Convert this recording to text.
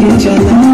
चला